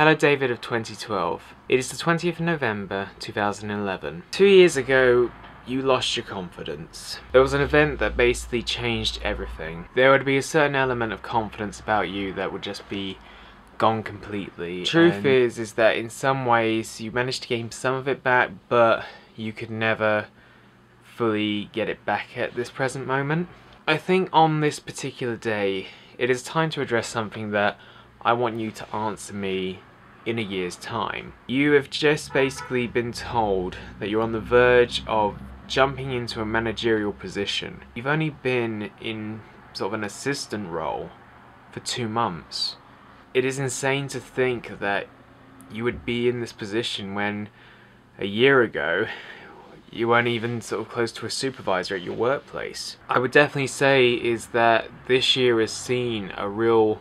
Hello David of 2012. It is the 20th of November 2011. Two years ago, you lost your confidence. There was an event that basically changed everything. There would be a certain element of confidence about you that would just be gone completely. Truth is, is that in some ways you managed to gain some of it back, but you could never fully get it back at this present moment. I think on this particular day, it is time to address something that I want you to answer me in a year's time. You have just basically been told that you're on the verge of jumping into a managerial position. You've only been in sort of an assistant role for two months. It is insane to think that you would be in this position when a year ago you weren't even sort of close to a supervisor at your workplace. I would definitely say is that this year has seen a real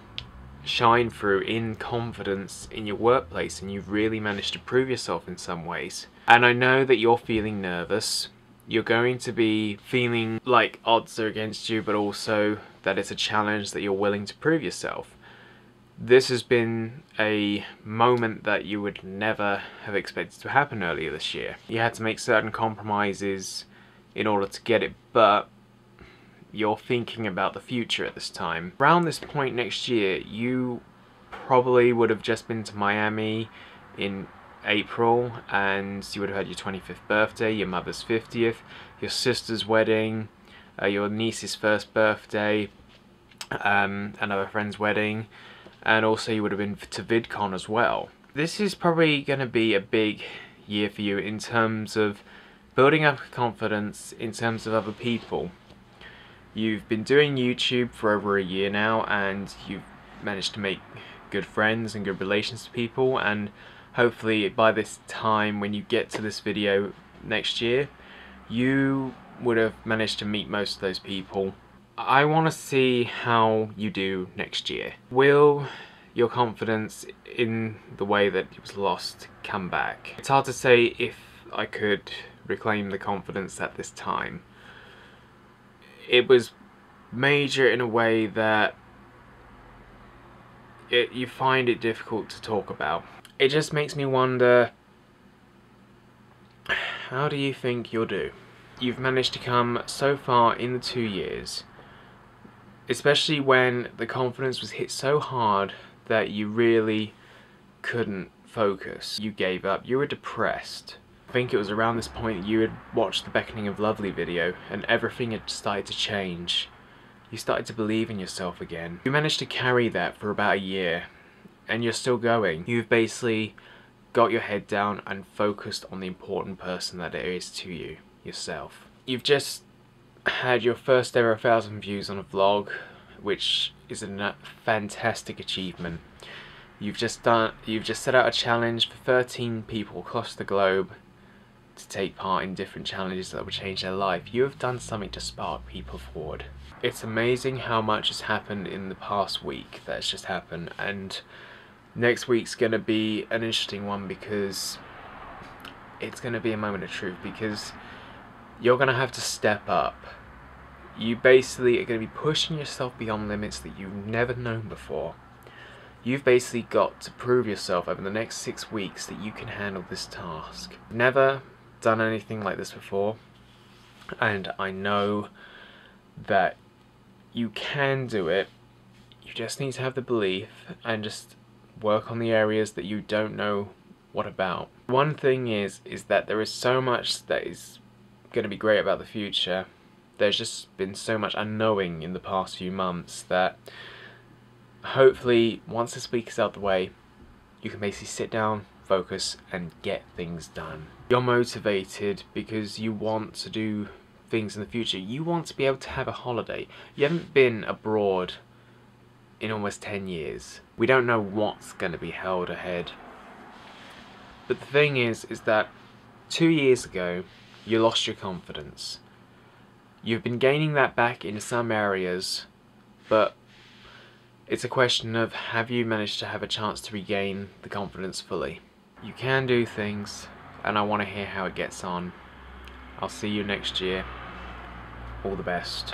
shine through in confidence in your workplace and you've really managed to prove yourself in some ways. And I know that you're feeling nervous. You're going to be feeling like odds are against you, but also that it's a challenge that you're willing to prove yourself. This has been a moment that you would never have expected to happen earlier this year. You had to make certain compromises in order to get it, but you're thinking about the future at this time. Around this point next year, you probably would have just been to Miami in April and you would have had your 25th birthday, your mother's 50th, your sister's wedding, uh, your niece's first birthday, um, another friend's wedding, and also you would have been to VidCon as well. This is probably going to be a big year for you in terms of building up confidence in terms of other people. You've been doing YouTube for over a year now and you've managed to make good friends and good relations to people and hopefully by this time when you get to this video next year you would have managed to meet most of those people. I want to see how you do next year. Will your confidence in the way that it was lost come back? It's hard to say if I could reclaim the confidence at this time it was major in a way that it, you find it difficult to talk about. It just makes me wonder, how do you think you'll do? You've managed to come so far in the two years, especially when the confidence was hit so hard that you really couldn't focus. You gave up, you were depressed. I think it was around this point that you had watched the Beckoning of Lovely video and everything had started to change. You started to believe in yourself again. You managed to carry that for about a year and you're still going. You've basically got your head down and focused on the important person that it is to you, yourself. You've just had your first ever 1000 views on a vlog, which is a fantastic achievement. You've just done you've just set out a challenge for 13 people across the globe to take part in different challenges that will change their life. You have done something to spark people forward. It's amazing how much has happened in the past week that's just happened and next week's going to be an interesting one because it's going to be a moment of truth because you're going to have to step up. You basically are going to be pushing yourself beyond limits that you've never known before. You've basically got to prove yourself over the next six weeks that you can handle this task. Never done anything like this before and I know that you can do it you just need to have the belief and just work on the areas that you don't know what about. One thing is is that there is so much that is going to be great about the future there's just been so much unknowing in the past few months that hopefully once this week is out the way you can basically sit down focus and get things done. You're motivated because you want to do things in the future. You want to be able to have a holiday. You haven't been abroad in almost 10 years. We don't know what's going to be held ahead. But the thing is, is that two years ago, you lost your confidence. You've been gaining that back in some areas, but it's a question of have you managed to have a chance to regain the confidence fully. You can do things, and I want to hear how it gets on. I'll see you next year. All the best.